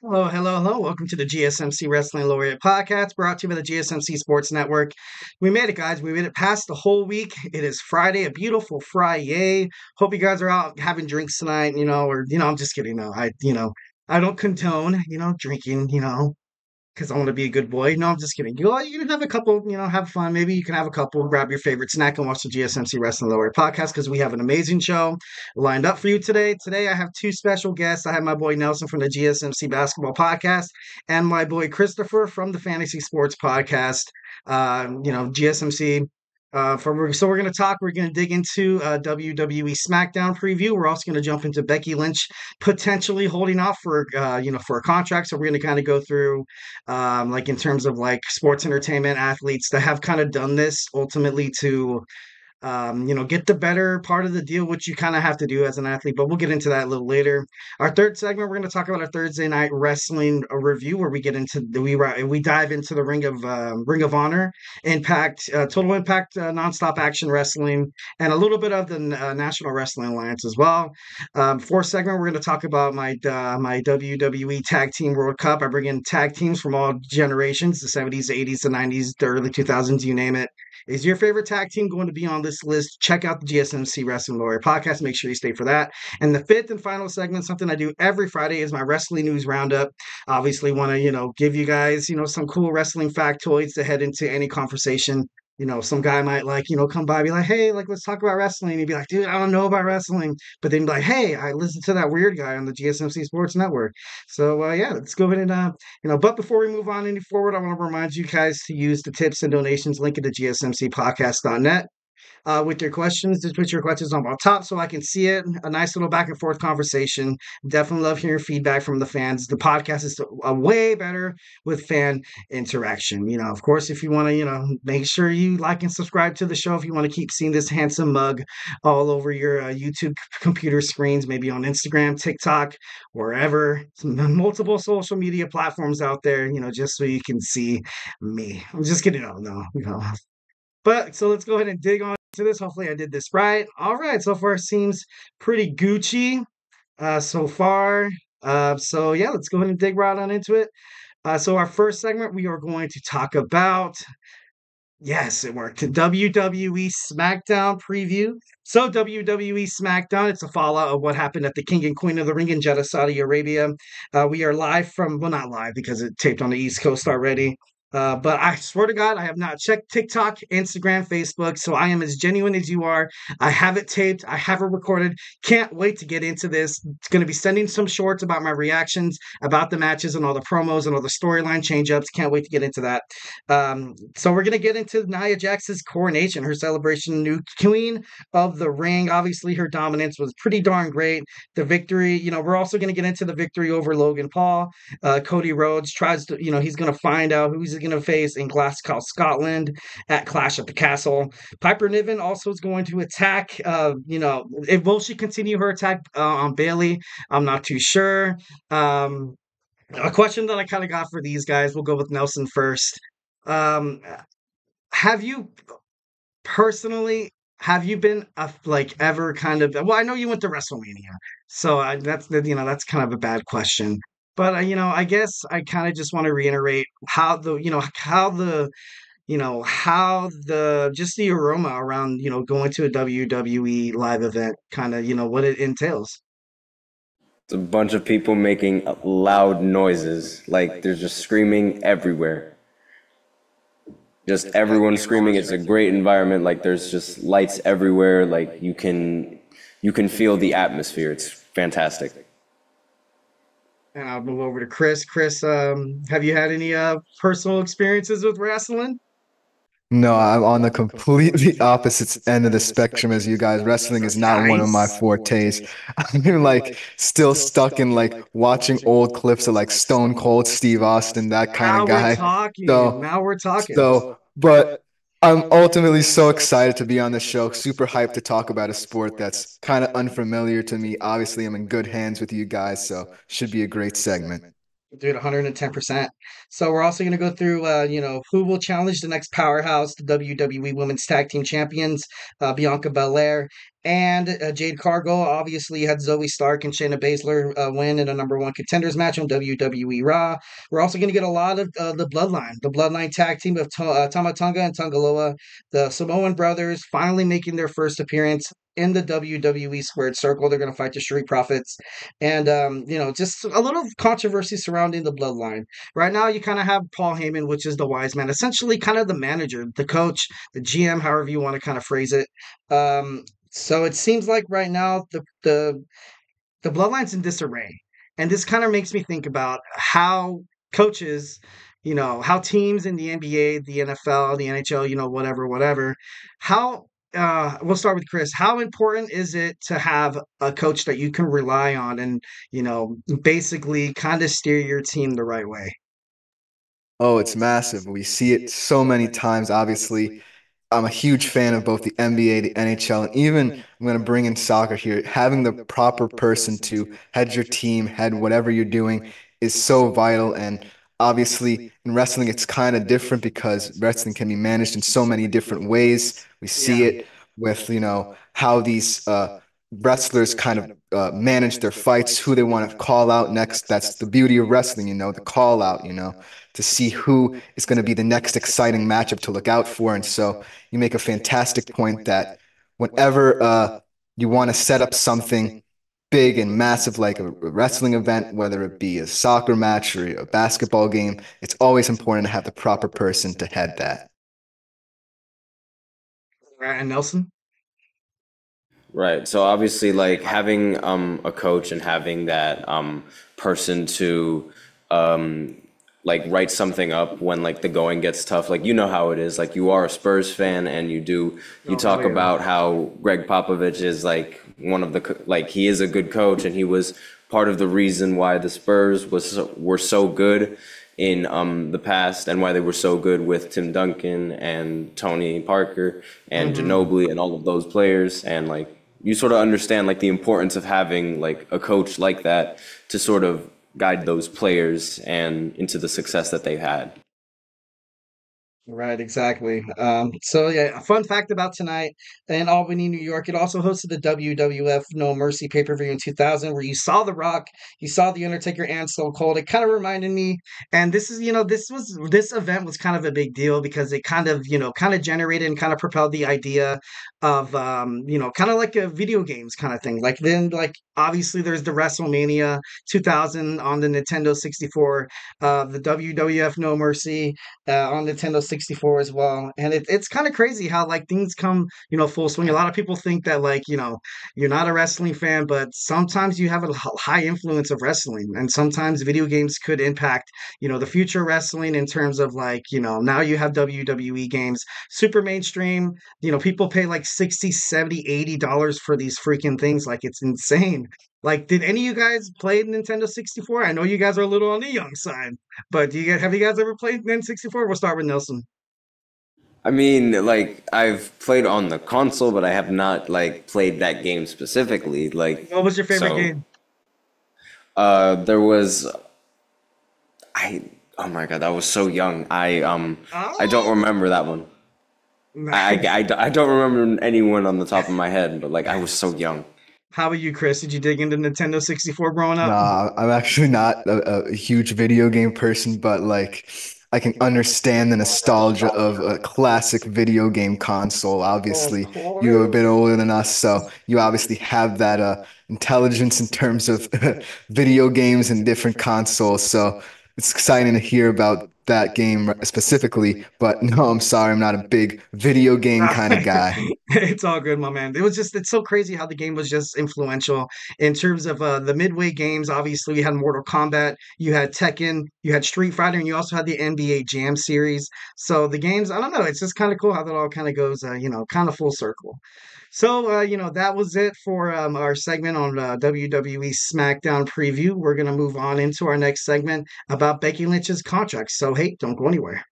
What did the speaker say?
Hello, hello, hello. Welcome to the GSMC Wrestling Laureate Podcast, brought to you by the GSMC Sports Network. We made it, guys. We made it past the whole week. It is Friday, a beautiful Friday. Hope you guys are out having drinks tonight, you know, or, you know, I'm just kidding. No, I, you know, I don't condone, you know, drinking, you know, because I want to be a good boy. No, I'm just kidding. You, you can have a couple, you know, have fun. Maybe you can have a couple, grab your favorite snack and watch the GSMC Wrestling Laureate podcast because we have an amazing show lined up for you today. Today, I have two special guests. I have my boy Nelson from the GSMC Basketball Podcast and my boy Christopher from the Fantasy Sports Podcast. Uh, you know, GSMC uh, for so we're going to talk. We're going to dig into uh, WWE SmackDown preview. We're also going to jump into Becky Lynch potentially holding off for uh, you know for a contract. So we're going to kind of go through um, like in terms of like sports entertainment athletes that have kind of done this ultimately to um, you know, get the better part of the deal, which you kind of have to do as an athlete. But we'll get into that a little later. Our third segment, we're going to talk about our Thursday night wrestling uh, review, where we get into the we we dive into the Ring of uh, Ring of Honor, Impact, uh, Total Impact, uh, nonstop action wrestling, and a little bit of the uh, National Wrestling Alliance as well. Um, fourth segment, we're going to talk about my uh, my WWE Tag Team World Cup. I bring in tag teams from all generations, the 70s, the 80s, the 90s, the early 2000s, you name it. Is your favorite tag team going to be on this list? Check out the GSMC Wrestling Laureate podcast. Make sure you stay for that. And the fifth and final segment, something I do every Friday, is my wrestling news roundup. Obviously, want to you know give you guys you know some cool wrestling factoids to head into any conversation you know, some guy might like, you know, come by, be like, hey, like, let's talk about wrestling. He'd be like, dude, I don't know about wrestling. But then be like, hey, I listened to that weird guy on the GSMC Sports Network. So, uh, yeah, let's go ahead and, uh, you know, but before we move on any forward, I want to remind you guys to use the tips and donations link at the GSMCpodcast.net uh, with your questions. Just put your questions on top so I can see it. A nice little back and forth conversation. Definitely love hearing feedback from the fans. The podcast is a way better with fan interaction. You know, of course, if you want to, you know, make sure you like and subscribe to the show. If you want to keep seeing this handsome mug all over your uh, YouTube computer screens, maybe on Instagram, TikTok, wherever, multiple social media platforms out there. You know, just so you can see me. I'm just kidding. No, you know. But so let's go ahead and dig on to this. Hopefully, I did this right. All right, so far seems pretty Gucci uh, so far. Uh, so yeah, let's go ahead and dig right on into it. Uh, so our first segment, we are going to talk about. Yes, it worked. WWE SmackDown preview. So WWE SmackDown, it's a fallout of what happened at the King and Queen of the Ring in Jeddah, Saudi Arabia. Uh, we are live from, well, not live because it taped on the East Coast already. Uh, but I swear to God, I have not checked TikTok, Instagram, Facebook. So I am as genuine as you are. I have it taped. I have it recorded. Can't wait to get into this. It's going to be sending some shorts about my reactions, about the matches and all the promos and all the storyline change ups. Can't wait to get into that. Um, so we're going to get into Nia Jax's coronation, her celebration, new queen of the ring. Obviously, her dominance was pretty darn great. The victory, you know, we're also going to get into the victory over Logan Paul. Uh, Cody Rhodes tries to, you know, he's going to find out who's is going to face in Glasgow, Scotland at Clash at the Castle. Piper Niven also is going to attack. Uh, you know, if will she continue her attack uh, on Bayley? I'm not too sure. Um, a question that I kind of got for these guys. We'll go with Nelson first. Um, have you personally have you been a, like ever kind of well i know you went to wrestlemania so I, that's you know that's kind of a bad question but uh, you know, I guess I kind of just want to reiterate how the you know how the you know how the just the aroma around you know going to a WWE live event kind of you know what it entails. It's a bunch of people making loud noises, like they're just screaming everywhere. Just everyone screaming. It's a great environment. Like there's just lights everywhere. Like you can you can feel the atmosphere. It's fantastic and I'll move over to Chris. Chris, um, have you had any uh, personal experiences with wrestling? No, I'm on the completely opposite end of the spectrum as you guys. Wrestling is not nice. one of my fortes. I'm like still stuck in like watching old clips of like Stone Cold Steve Austin, that kind now of guy. We're talking. So, now we're talking. So, but I'm ultimately so excited to be on the show. Super hyped to talk about a sport that's kind of unfamiliar to me. Obviously, I'm in good hands with you guys, so should be a great segment. Dude, 110%. So we're also going to go through, uh, you know, who will challenge the next powerhouse, the WWE Women's Tag Team Champions, uh, Bianca Belair and uh, Jade Cargill. Obviously, had Zoey Stark and Shayna Baszler uh, win in a number one contenders match on WWE Raw. We're also going to get a lot of uh, the Bloodline, the Bloodline tag team of to- uh, Tonga and Tanga Loa, the Samoan brothers, finally making their first appearance in the WWE Squared Circle. They're going to fight the Street Profits. And, um, you know, just a little controversy surrounding the bloodline. Right now, you kind of have Paul Heyman, which is the wise man, essentially kind of the manager, the coach, the GM, however you want to kind of phrase it. Um, so it seems like right now the the the bloodline's in disarray. And this kind of makes me think about how coaches, you know, how teams in the NBA, the NFL, the NHL, you know, whatever, whatever, how uh, we'll start with Chris. How important is it to have a coach that you can rely on and, you know, basically kind of steer your team the right way? Oh, it's massive. We see it so many times, obviously. I'm a huge fan of both the NBA, the NHL, and even I'm going to bring in soccer here. Having the proper person to head your team, head whatever you're doing is so vital. And obviously, in wrestling, it's kind of different because wrestling can be managed in so many different ways. We see it with, you know, how these uh, wrestlers kind of uh, manage their fights, who they want to call out next. That's the beauty of wrestling, you know, the call out, you know, to see who is going to be the next exciting matchup to look out for. And so you make a fantastic point that whenever uh, you want to set up something big and massive like a wrestling event, whether it be a soccer match or a basketball game, it's always important to have the proper person to head that. Right, and Nelson? Right. So obviously, like having um a coach and having that um person to um like write something up when like the going gets tough. Like you know how it is. Like you are a Spurs fan and you do you Oh, talk clearly. about how Gregg Popovich is like one of the like he is a good coach and he was part of the reason why the Spurs was so, were so good in um the past and why they were so good with Tim Duncan and Tony Parker and Ginobili and all of those players and like you sort of understand like the importance of having like a coach like that to sort of guide those players and into the success that they've had. Right, exactly. Um, so yeah, a fun fact about tonight in Albany, New York, it also hosted the WWF No Mercy pay-per-view in 2000, where you saw The Rock, you saw The Undertaker, and Stone Cold. It kind of reminded me, and this is, you know, this was this event was kind of a big deal because it kind of, you know, kind of generated and kind of propelled the idea of, um, you know, kind of like a video games kind of thing. Like then, like obviously, there's the WrestleMania 2000 on the Nintendo 64, uh, the WWF No Mercy uh, on Nintendo 64 as well. And it, it's kind of crazy how like things come, you know, full swing. A lot of people think that like, you know, you're not a wrestling fan, but sometimes you have a high influence of wrestling. And sometimes video games could impact, you know, the future wrestling in terms of like, you know, now you have WWE games, super mainstream, you know, people pay like 60, 70, 80 dollars for these freaking things. Like it's insane. Like, did any of you guys play Nintendo 64? I know you guys are a little on the young side. But do you guys have you guys ever played N64? We'll start with Nelson. I mean, like I've played on the console, but I have not like played that game specifically. Like, What was your favorite so game? uh, there was I oh my God, that was so young. I um I don't remember that one. I, I, I I don't remember anyone on the top of my head, but like I was so young. How about you, Chris? Did you dig into Nintendo 64 growing up? Nah, I'm actually not a, a huge video game person, but like I can understand the nostalgia of a classic video game console. Obviously, you're a bit older than us, so you obviously have that uh, intelligence in terms of video games and different consoles. So it's exciting to hear about that game specifically. But no, I'm sorry, I'm not a big video game kind of guy. It's all good, my man. It was just, it's so crazy how the game was just influential in terms of uh, the midway games. Obviously, you had Mortal Kombat, you had Tekken, you had Street Fighter, and you also had the NBA Jam series. So the games, I don't know, it's just kind of cool how that all kind of goes, uh, you know, kind of full circle. So, uh, you know, that was it for um, our segment on uh, WWE SmackDown preview. We're going to move on into our next segment about Becky Lynch's contract. So, hey, don't go anywhere.